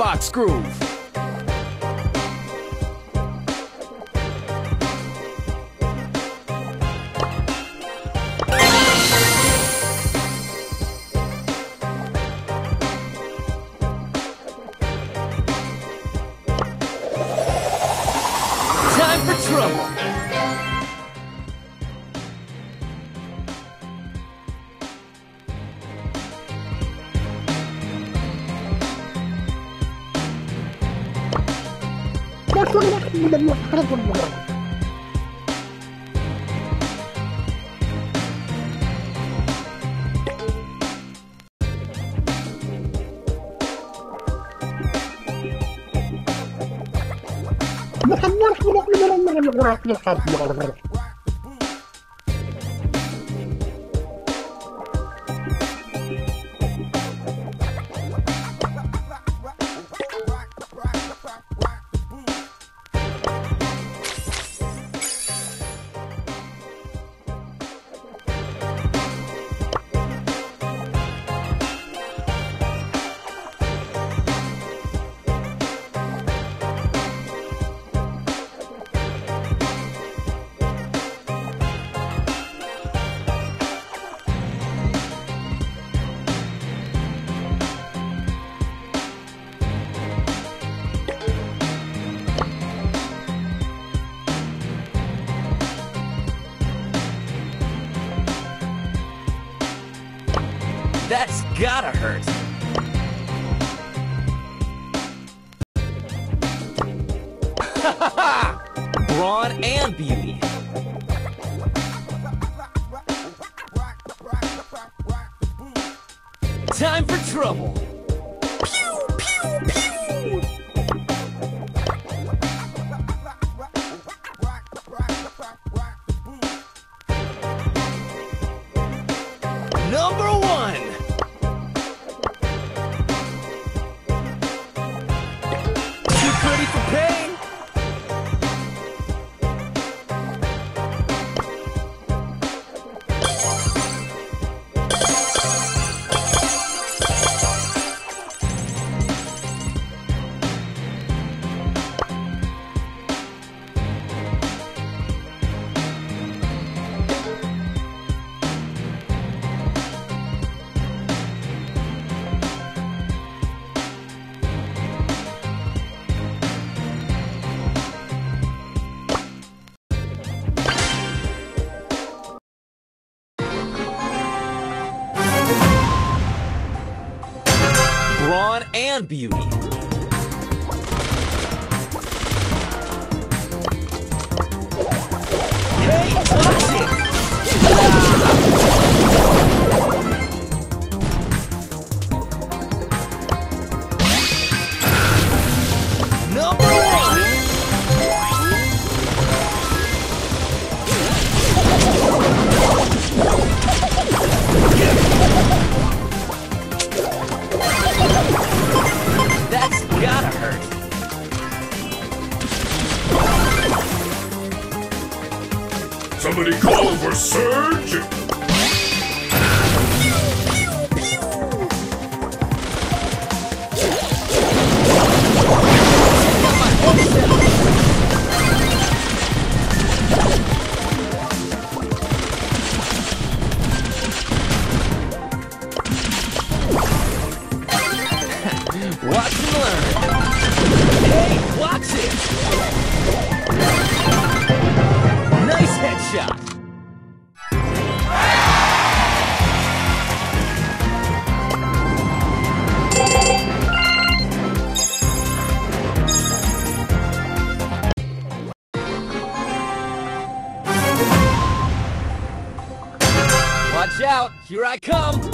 box groove. Gracias. gotta hurt. Ha! Brawn and beauty. Time for trouble. and beauty. I come.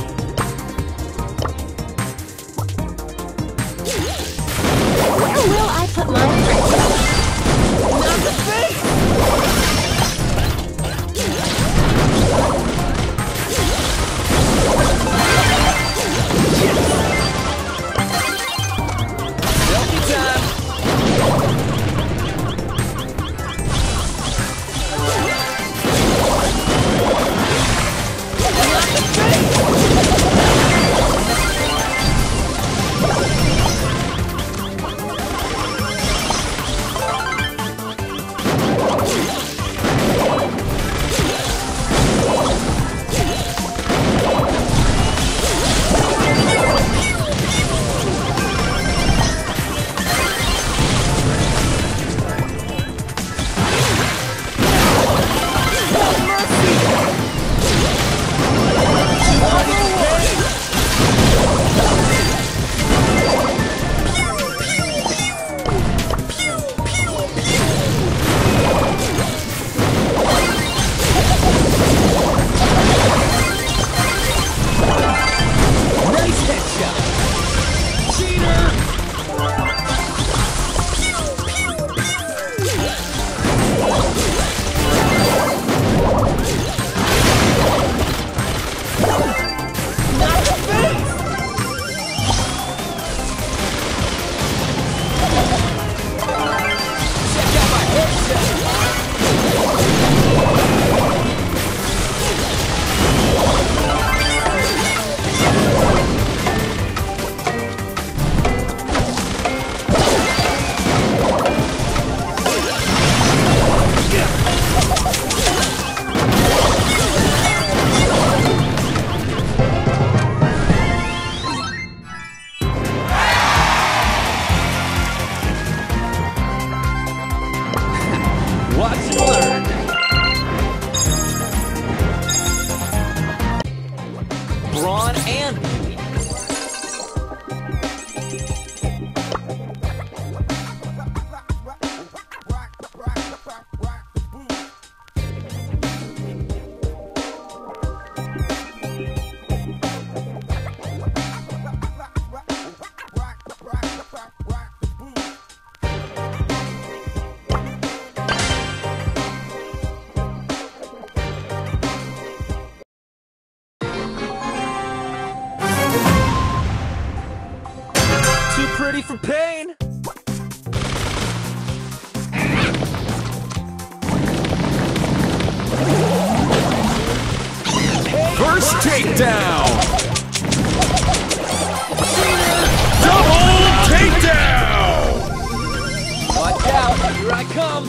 Come.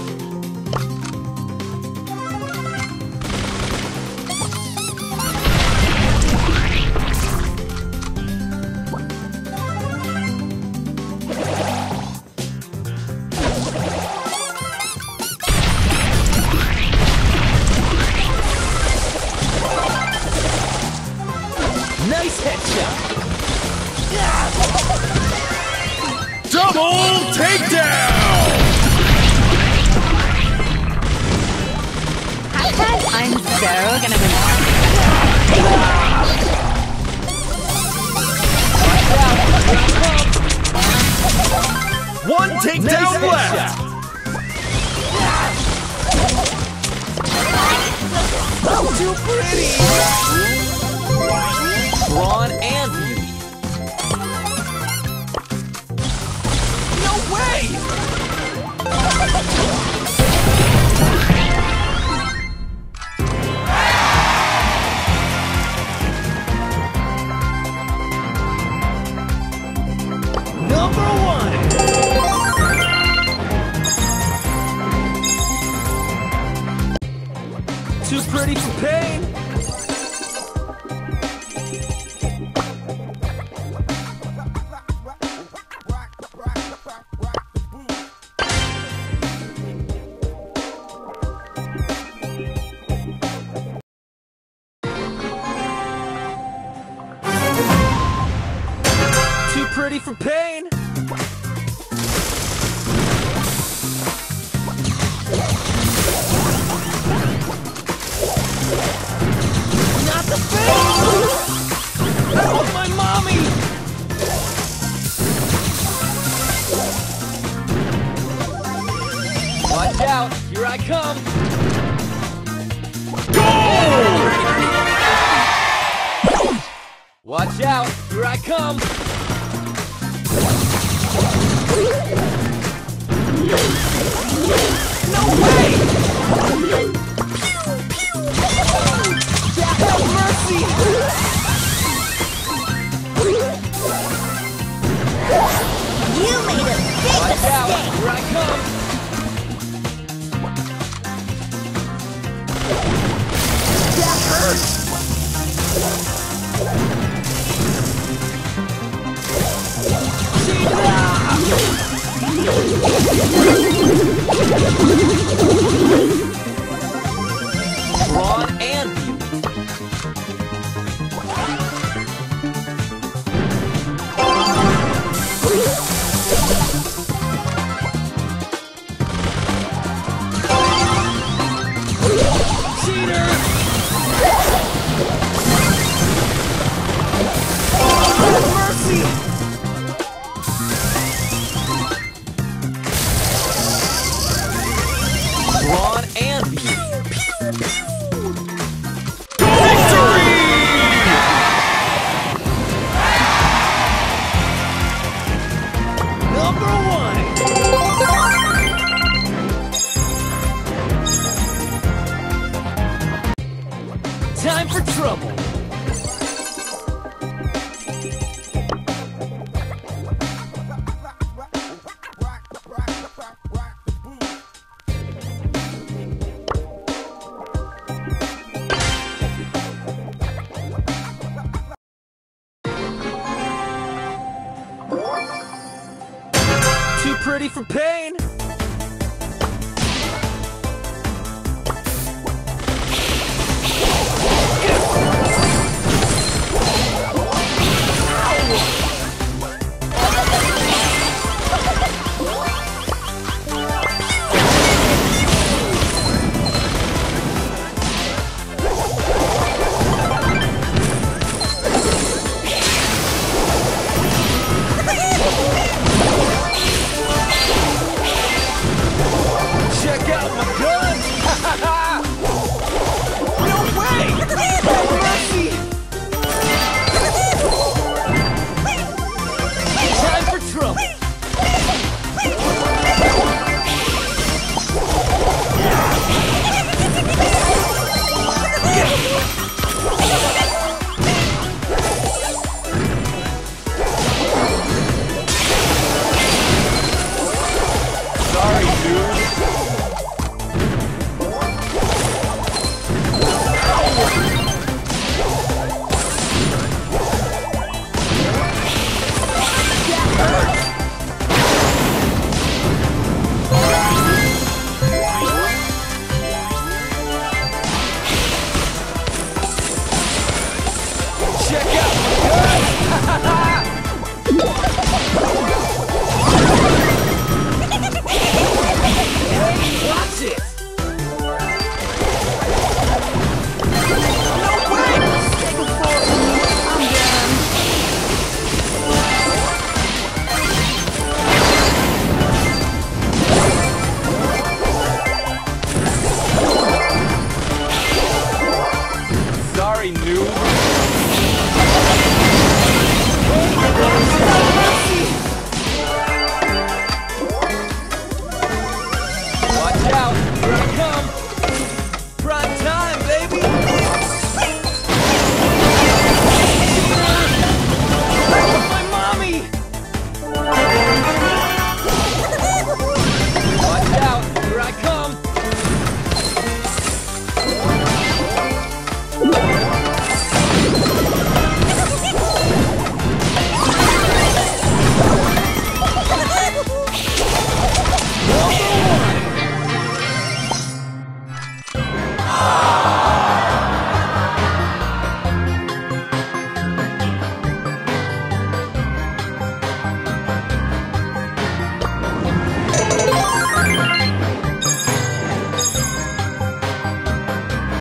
Nice headshot. Double takedown! I'm so gonna win. One takedown Nice left! Too pretty. Brawn and Too pretty for pain. Watch out, here I come! Brawn and Time for trouble!